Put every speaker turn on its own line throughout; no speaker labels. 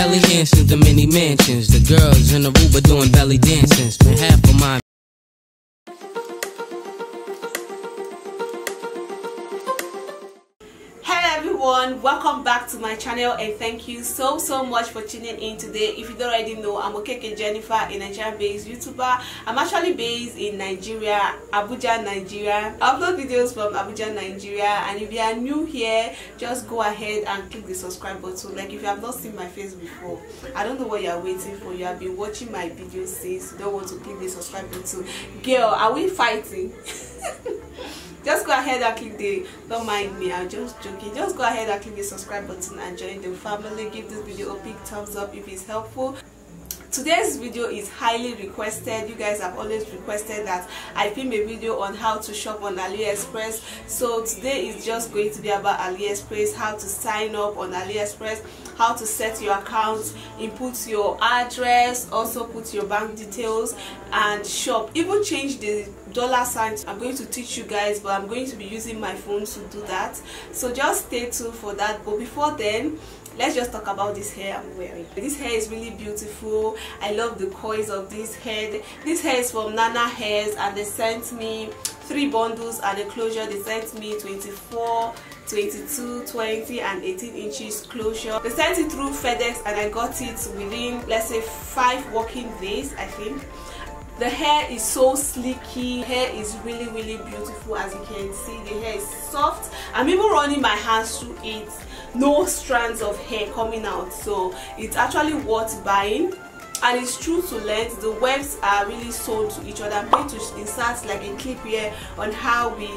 Helly Hansons, the mini mansions. The girls in the Aruba doing belly dancing. Spend half of my
everyone welcome back to my channel and thank you so so much for tuning in today. If you don't already know i'm okeke jennifer a nigerian based youtuber. I'm actually based in nigeria abuja nigeria. I upload videos from abuja nigeria and if you are new here just go ahead and click the subscribe button. Like if you have not seen my face before i don't know what you are waiting for. You have been watching my videos since you don't want to click the subscribe button. Girl are we fighting just go ahead and click the don't mind me i'm just joking. Just go ahead and click the subscribe button and join the family. Give this video a big thumbs up if it's helpful. Today's video is highly requested. You guys have always requested that i film a video on how to shop on aliexpress. So today is just going to be about aliexpress how to sign up on aliexpress how to set your account input your address also put your bank details and shop. Even change the dollar signs i'm going to teach you guys but i'm going to be using my phone to do that. So just stay tuned for that. But before then let's just talk about this hair i'm wearing. This hair is really beautiful. I love the coils of this head. This hair is from nana hairs and they sent me three bundles and the closure they sent me 24 22 20 and 18 inches closure. They sent it through fedex and i got it within let's say five working days i think the hair is so sleeky. Hair is really really beautiful as you can see. The hair is soft. I'm even running my hands through it. No strands of hair coming out. So it's actually worth buying and it's true to length the webs are really sewn to each other. I'm going to insert like a clip here on how we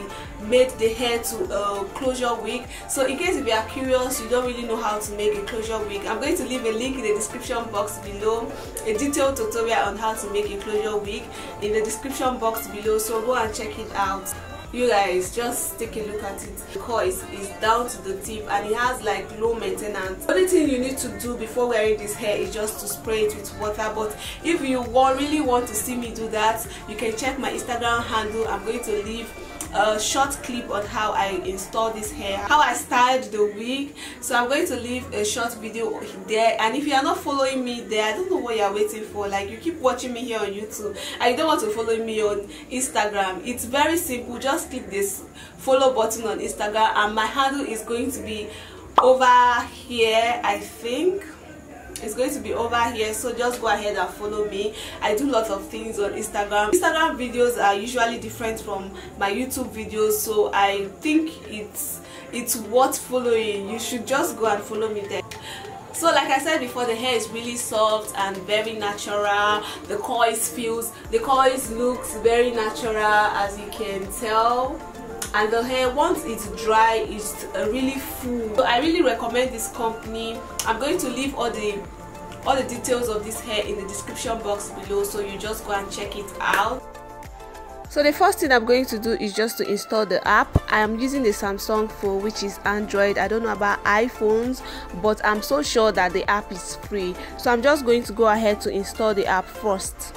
made the hair to a closure wig. So in case if you are curious you don't really know how to make a closure wig i'm going to leave a link in the description box below. A detailed tutorial on how to make a closure wig in the description box below. So go and check it out you guys just take a look at it. Coils is down to the tip and it has like low maintenance. Only thing you need to do before wearing this hair is just to spray it with water. But if you really want to see me do that you can check my instagram handle. I'm going to leave a short clip on how I install this hair how I styled the wig. So I'm going to leave a short video there. And if you are not following me there I don't know what you're waiting for. Like you keep watching me here on YouTube. And you don't want to follow me on Instagram. It's very simple. Just click this follow button on Instagram. And my handle is going to be over here I think it's going to be over here so just go ahead and follow me. I do lots of things on instagram. Instagram videos are usually different from my youtube videos so i think it's it's worth following. You should just go and follow me there. So like i said before the hair is really soft and very natural. The coils feels the coils looks very natural as you can tell and uh, the hair once it's dry it's uh, really full. So i really recommend this company. I'm going to leave all the all the details of this hair in the description box below so you just go and check it out. So the first thing i'm going to do is just to install the app. I am using the samsung phone which is android. I don't know about iphones but i'm so sure that the app is free. So i'm just going to go ahead to install the app first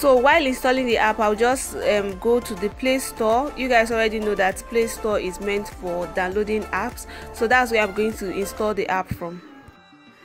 so while installing the app i'll just um, go to the play store. You guys already know that play store is meant for downloading apps. So that's where i'm going to install the app from.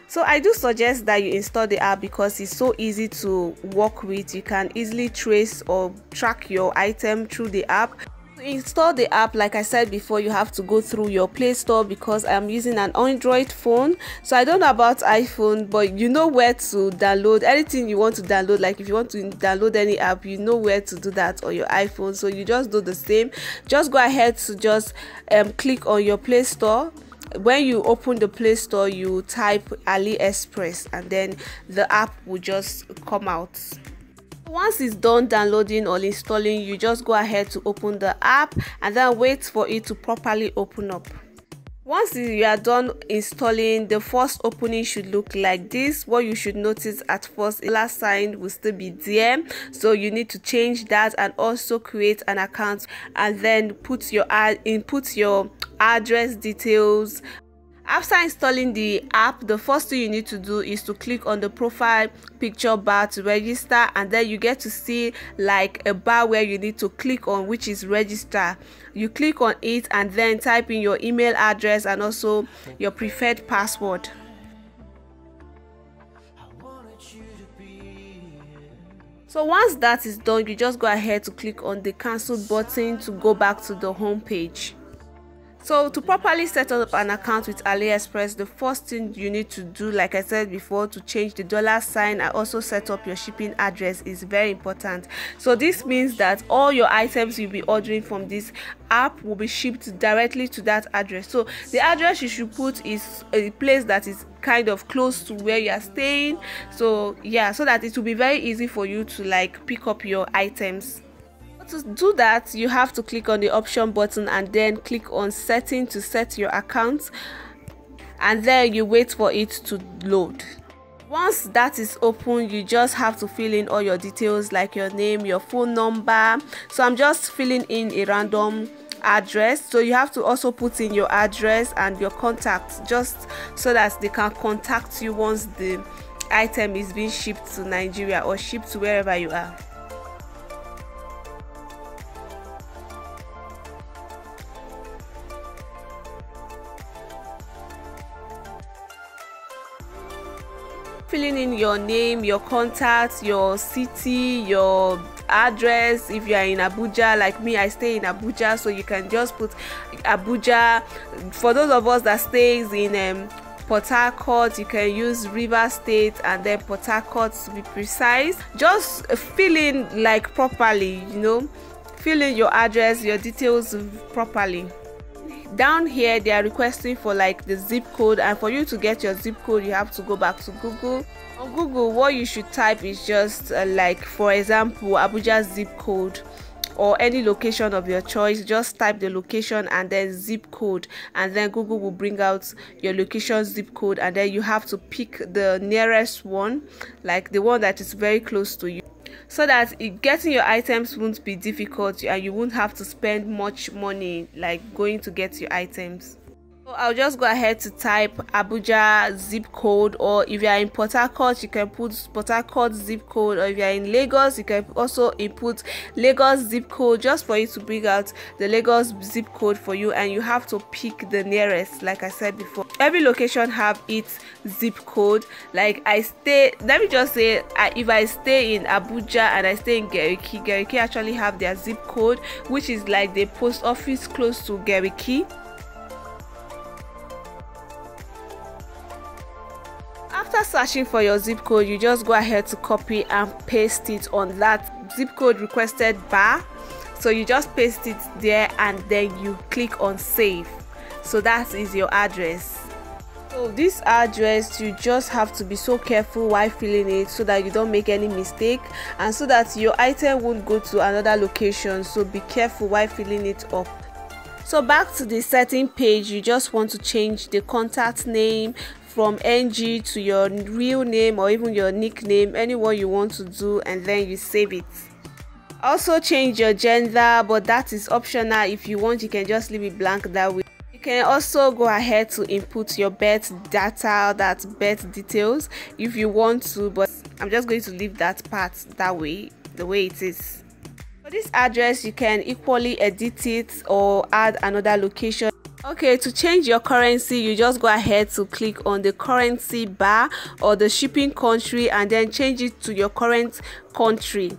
So i do suggest that you install the app because it's so easy to work with. You can easily trace or track your item through the app install the app like i said before you have to go through your play store because i'm using an android phone. So i don't know about iphone but you know where to download anything you want to download. Like if you want to download any app you know where to do that on your iphone. So you just do the same. Just go ahead to just um, click on your play store. When you open the play store you type aliexpress and then the app will just come out once it's done downloading or installing you just go ahead to open the app and then wait for it to properly open up. Once you are done installing the first opening should look like this. What you should notice at first last sign will still be there. So you need to change that and also create an account and then put your ad input your address details After installing the app, the first thing you need to do is to click on the profile picture bar to register and then you get to see like a bar where you need to click on which is register. You click on it and then type in your email address and also your preferred password. So once that is done, you just go ahead to click on the cancel button to go back to the home page so to properly set up an account with aliexpress the first thing you need to do like i said before to change the dollar sign and also set up your shipping address is very important. So this means that all your items you'll be ordering from this app will be shipped directly to that address. So the address you should put is a place that is kind of close to where you are staying. So yeah so that it will be very easy for you to like pick up your items to do that you have to click on the option button and then click on setting to set your account. And then you wait for it to load. Once that is open you just have to fill in all your details like your name your phone number. So i'm just filling in a random address. So you have to also put in your address and your contact just so that they can contact you once the item is being shipped to nigeria or shipped to wherever you are filling in your name your contacts your city your address. If you are in abuja like me i stay in abuja so you can just put abuja. For those of us that stays in um, port harcourt you can use river state and then port harcourt to be precise. Just fill in like properly you know. Fill in your address your details properly down here they are requesting for like the zip code. And for you to get your zip code you have to go back to google. On google what you should type is just uh, like for example abuja zip code or any location of your choice. Just type the location and then zip code. And then google will bring out your location zip code. And then you have to pick the nearest one like the one that is very close to you so that it, getting your items won't be difficult and you won't have to spend much money like going to get your items so I'll just go ahead to type Abuja zip code or if you are in Port Harcourt you can put Port Harcourt zip code or if you are in Lagos you can also input Lagos zip code just for you to bring out the Lagos zip code for you and you have to pick the nearest like I said before. Every location have its zip code. Like I stay let me just say I, if I stay in Abuja and I stay in Gariki Gariki actually have their zip code which is like the post office close to Gariki searching for your zip code you just go ahead to copy and paste it on that zip code requested bar. So you just paste it there and then you click on save. So that is your address. So this address you just have to be so careful while filling it so that you don't make any mistake and so that your item won't go to another location. So be careful while filling it up. So back to the setting page you just want to change the contact name from ng to your real name or even your nickname anyone you want to do and then you save it. Also change your gender but that is optional. If you want you can just leave it blank that way. You can also go ahead to input your birth data that birth details if you want to but i'm just going to leave that part that way the way it is. For this address you can equally edit it or add another location okay to change your currency you just go ahead to click on the currency bar or the shipping country and then change it to your current country.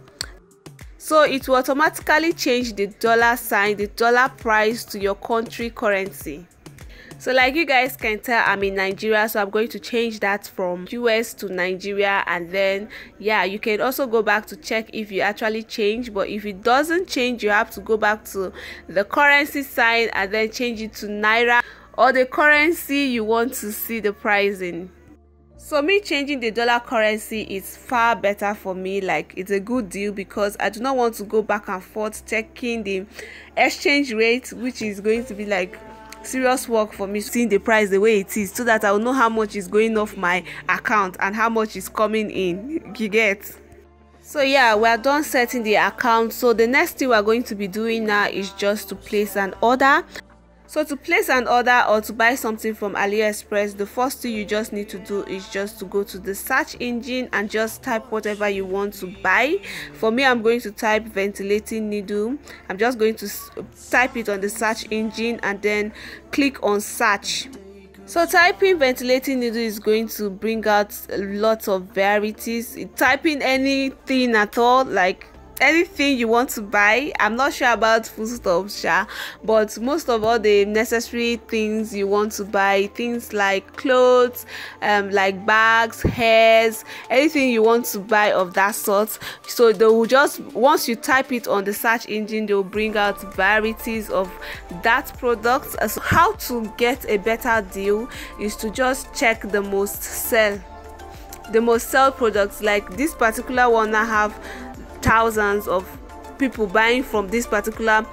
So it will automatically change the dollar sign the dollar price to your country currency so like you guys can tell i'm in nigeria so i'm going to change that from us to nigeria and then yeah you can also go back to check if you actually change but if it doesn't change you have to go back to the currency side and then change it to naira or the currency you want to see the pricing. So me changing the dollar currency is far better for me. Like it's a good deal because i do not want to go back and forth checking the exchange rate which is going to be like serious work for me seeing the price the way it is so that i will know how much is going off my account and how much is coming in. You get? So yeah we are done setting the account. So the next thing we're going to be doing now is just to place an order so to place an order or to buy something from aliexpress the first thing you just need to do is just to go to the search engine and just type whatever you want to buy. For me i'm going to type ventilating needle. I'm just going to type it on the search engine and then click on search. So typing ventilating needle is going to bring out lots of varieties. Typing anything at all like anything you want to buy i'm not sure about food foodstuffs sha but most of all the necessary things you want to buy things like clothes um like bags hairs anything you want to buy of that sort. So they will just once you type it on the search engine they will bring out varieties of that product. So how to get a better deal is to just check the most sell the most sell products. Like this particular one i have thousands of people buying from this particular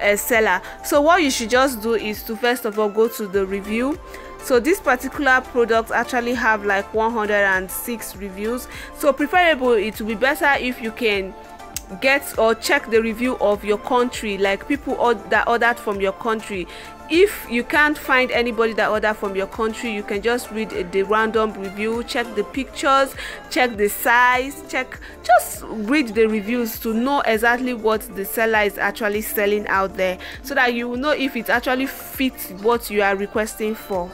uh, seller. So what you should just do is to first of all go to the review. So this particular product actually have like 106 reviews. So preferable it will be better if you can get or check the review of your country like people that ordered from your country if you can't find anybody that order from your country you can just read the random review check the pictures check the size check just read the reviews to know exactly what the seller is actually selling out there so that you know if it actually fits what you are requesting for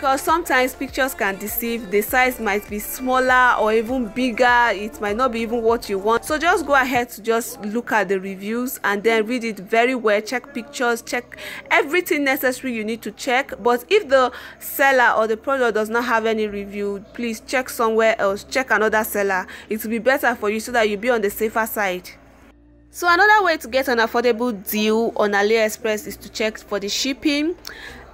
because sometimes pictures can deceive. The size might be smaller or even bigger. It might not be even what you want. So just go ahead to just look at the reviews and then read it very well. Check pictures check everything necessary you need to check. But if the seller or the product does not have any review please check somewhere else. Check another seller. It will be better for you so that you'll be on the safer side. So another way to get an affordable deal on aliexpress is to check for the shipping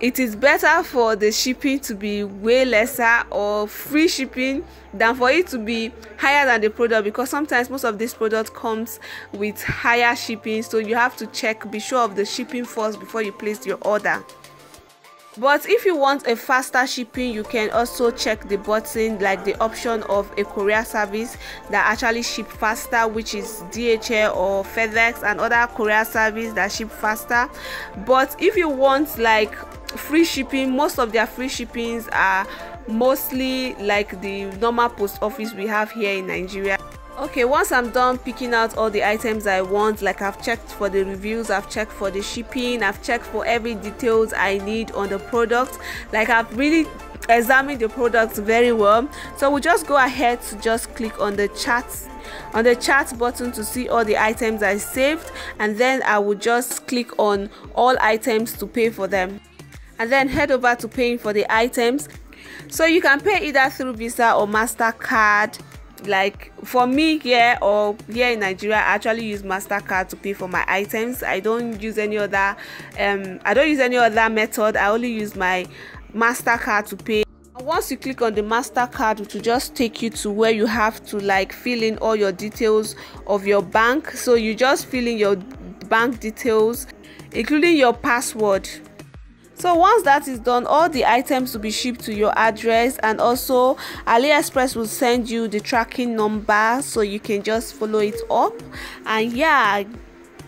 it is better for the shipping to be way lesser or free shipping than for it to be higher than the product because sometimes most of this product comes with higher shipping so you have to check be sure of the shipping first before you place your order. But if you want a faster shipping you can also check the button like the option of a courier service that actually ship faster which is dhl or fedex and other courier service that ship faster. But if you want like free shipping most of their free shippings are mostly like the normal post office we have here in nigeria. Okay once i'm done picking out all the items i want like i've checked for the reviews i've checked for the shipping i've checked for every details i need on the product like i've really examined the products very well. So we'll just go ahead to just click on the chat on the chat button to see all the items i saved and then i will just click on all items to pay for them and then head over to paying for the items. So you can pay either through visa or mastercard. Like for me here or here in nigeria i actually use mastercard to pay for my items. I don't use any other um i don't use any other method. I only use my mastercard to pay. Once you click on the mastercard it will just take you to where you have to like fill in all your details of your bank. So you just fill in your bank details including your password so once that is done all the items will be shipped to your address and also aliexpress will send you the tracking number so you can just follow it up. And yeah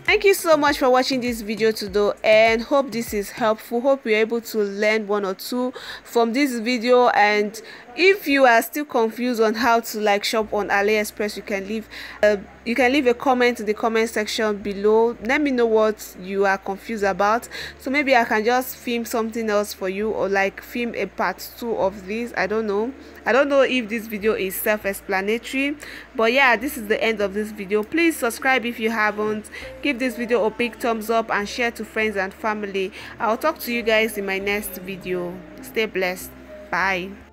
thank you so much for watching this video today and hope this is helpful. Hope you're able to learn one or two from this video and if you are still confused on how to like shop on aliexpress you can leave uh, you can leave a comment in the comment section below. Let me know what you are confused about. So maybe i can just film something else for you or like film a part two of this. I don't know. I don't know if this video is self-explanatory but yeah this is the end of this video. Please subscribe if you haven't. Give this video a big thumbs up and share to friends and family. I'll talk to you guys in my next video. Stay blessed. Bye